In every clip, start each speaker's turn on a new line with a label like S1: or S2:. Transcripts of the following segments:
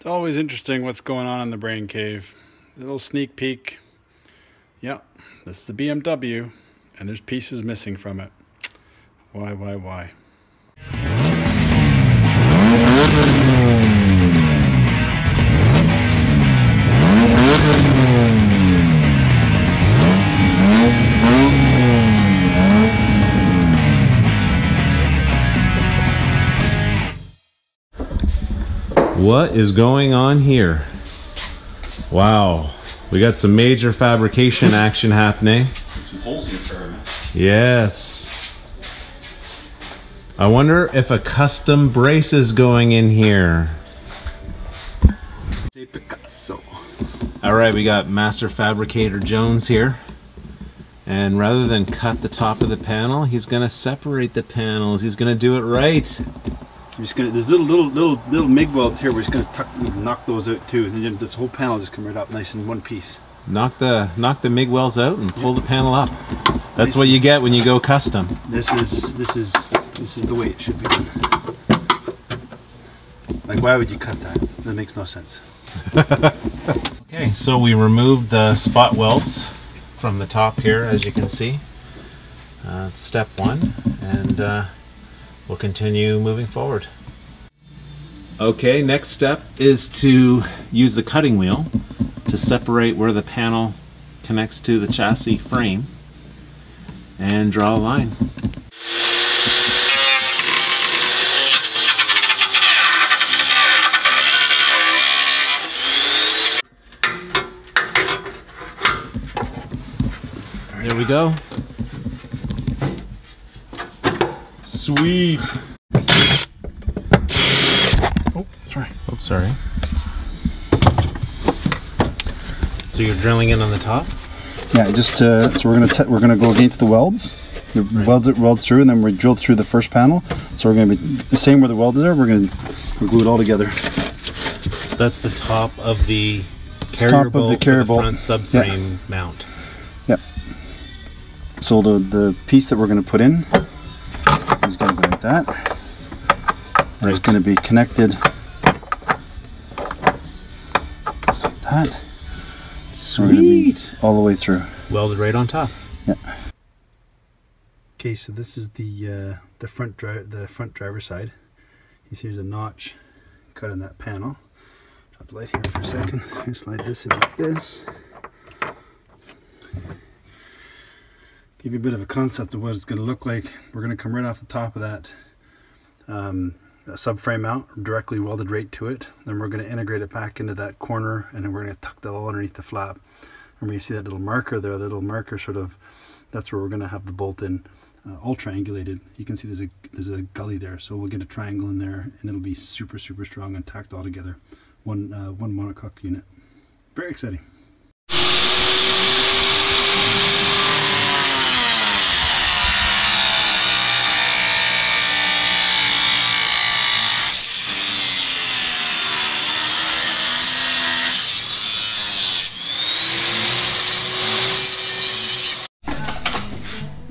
S1: It's always interesting what's going on in the brain cave. A little sneak peek. Yep, this is a BMW, and there's pieces missing from it. Why, why, why?
S2: What is going on here? Wow. We got some major fabrication action happening.
S3: Some holes in the.
S2: Yes. I wonder if a custom brace is going in here.
S1: Picasso.
S2: All right, we got Master Fabricator Jones here. And rather than cut the top of the panel, he's gonna separate the panels. He's gonna do it right.
S1: I'm just gonna, there's little, little, little, little MIG welds here. We're just gonna tuck, knock those out too. And then this whole panel just come right up nice in one piece.
S2: Knock the knock the MIG welds out and pull the panel up. That's
S1: Nice.
S2: what you get when you go custom.
S1: This is, this is, this is the way it should be done. Like, why would you cut that? That makes no sense.
S2: Okay, so we removed the spot welds from the top here, as you can see. Uh, step one, and uh, we'll continue moving forward. Okay, next step is to use the cutting wheel to separate where the panel connects to the chassis frame and draw a line. There we go. Sweet.
S1: Oh, sorry.
S2: Oh, sorry. So you're drilling in on the top?
S1: Yeah, just uh, so we're gonna t- we're gonna go against the welds. We welds it welds through, and then we drill through the first panel. So we're gonna be the same where the welds are. We're gonna we glue it all together.
S2: So that's the top of the
S1: top
S2: carrier
S1: of
S2: bolt
S1: the carrier
S2: the
S1: bolt.
S2: front subframe mount. Yep.
S1: So the the piece that we're gonna put in is gonna go like that. And it's gonna be connected just like that. So we're gonna be
S2: Sweet.
S1: all the way through.
S2: Welded right on top. Yeah.
S1: Okay, so this is the uh, the front dri- the front driver side. You see, there's a notch cut in that panel. Drop the light here for a second. And slide this in like this. Give you a bit of a concept of what it's going to look like. We're going to come right off the top of that um, that subframe mount, directly welded right to it. Then we're going to integrate it back into that corner, and then we're going to tuck that all underneath the flap. And when you see that little marker there, that little marker sort of, that's where we're going to have the bolt in uh, all triangulated. You can see there's a there's a gully there, so we'll get a triangle in there, and it'll be super super strong and tacked all together. One uh, one monocoque unit. Very exciting.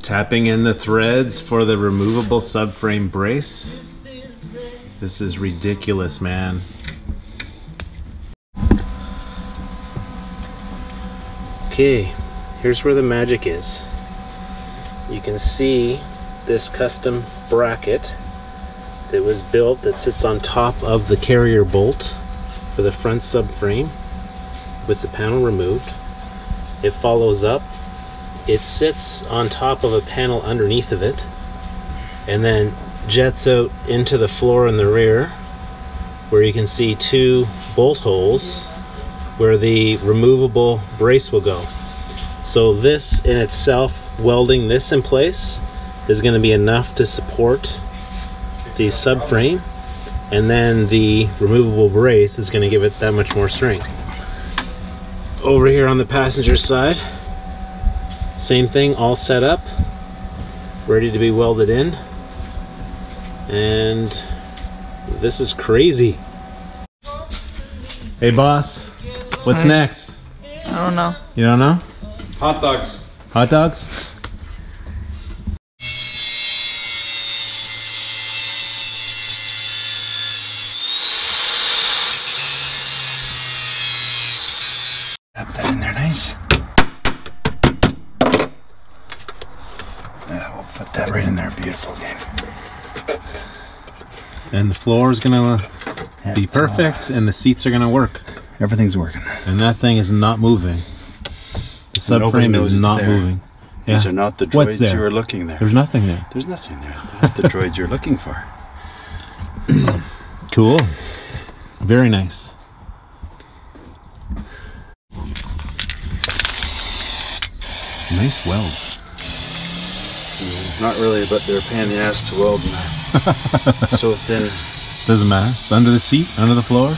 S2: Tapping in the threads for the removable subframe brace. This is ridiculous, man. Okay, here's where the magic is. You can see this custom bracket that was built that sits on top of the carrier bolt for the front subframe with the panel removed. It follows up it sits on top of a panel underneath of it and then jets out into the floor in the rear where you can see two bolt holes where the removable brace will go. So this in itself, welding this in place is going to be enough to support the subframe and then the removable brace is going to give it that much more strength. Over here on the passenger side, same thing, all set up, ready to be welded in. And this is crazy. Hey boss, what's
S4: Hi.
S2: next?
S4: I don't know.
S2: You don't know?
S3: Hot dogs.
S2: Hot dogs?
S1: Beautiful game.
S2: And the floor is gonna be
S1: It's, uh,
S2: perfect, and the seats are gonna work.
S1: everything's working.
S2: And that thing is not moving. The subframe is not
S1: there.
S2: moving.
S1: These are not the droids
S2: there?
S1: you were looking there.
S2: There's nothing there.
S1: There's nothing there. They're not the droids you're looking for.
S2: Cool. Very nice. Nice welds.
S1: Not really, but they're a pain in the ass to weld. and they're so thin.
S2: Doesn't matter. It's under the seat, under the floor.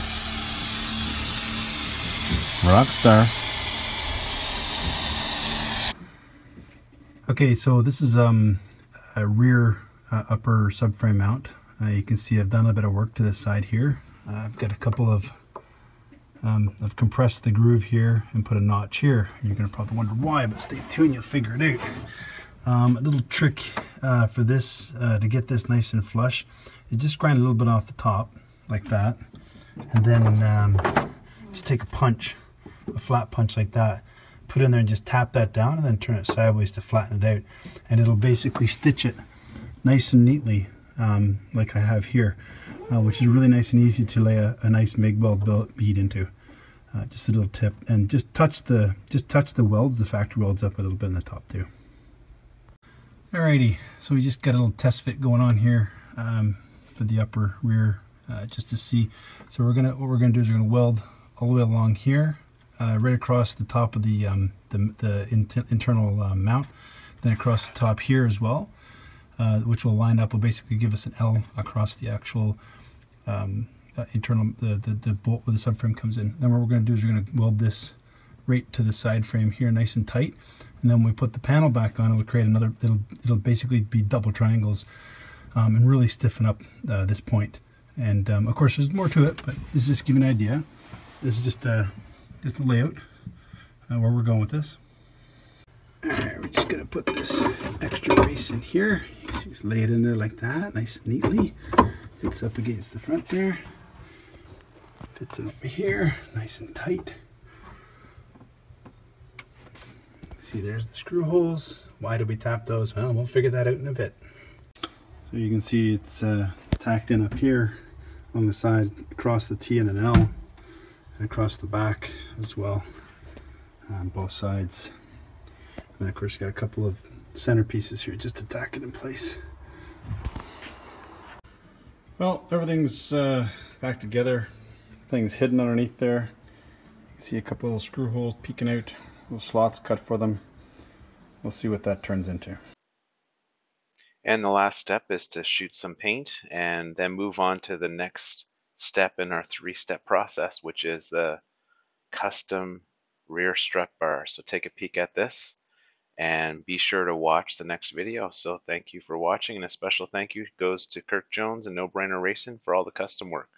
S2: Rock star.
S1: Okay, so this is um, a rear uh, upper subframe mount. Uh, you can see I've done a bit of work to this side here. Uh, I've got a couple of, um, I've compressed the groove here and put a notch here. You're going to probably wonder why, but stay tuned, you'll figure it out. Um, a little trick uh, for this, uh, to get this nice and flush, is just grind a little bit off the top, like that. And then um, just take a punch, a flat punch like that, put in there and just tap that down and then turn it sideways to flatten it out. And it'll basically stitch it nice and neatly, um, like I have here, uh, which is really nice and easy to lay a, a nice MIG weld bead into. Uh, just a little tip, and just touch the just touch the welds, the factory welds up a little bit in the top too. Alrighty, so we just got a little test fit going on here um, for the upper rear, uh, just to see. So we're gonna what we're gonna do is we're gonna weld all the way along here, uh, right across the top of the um, the, the int- internal uh, mount, then across the top here as well, uh, which will line up. Will basically give us an L across the actual um, uh, internal the, the the bolt where the subframe comes in. Then what we're gonna do is we're gonna weld this right to the side frame here, nice and tight. And then when we put the panel back on, it'll create another. It'll it'll basically be double triangles, um, and really stiffen up uh, this point. And um, of course, there's more to it, but this is just give an idea. This is just a just a layout uh, where we're going with this. All right, we're just gonna put this extra brace in here. Just lay it in there like that, nice and neatly. It's up against the front there. Fits it over here, nice and tight. See, there's the screw holes. Why did we tap those? Well, we'll figure that out in a bit. So you can see it's uh, tacked in up here on the side across the T and an L and across the back as well on both sides. And then of course you got a couple of center pieces here just to tack it in place. Well, everything's uh, back together. Things hidden underneath there. You can see a couple of screw holes peeking out, little slots cut for them. We'll see what that turns into.
S4: And the last step is to shoot some paint and then move on to the next step in our three step process, which is the custom rear strut bar. So take a peek at this and be sure to watch the next video. So thank you for watching and a special thank you goes to Kirk Jones and No Brainer Racing for all the custom work.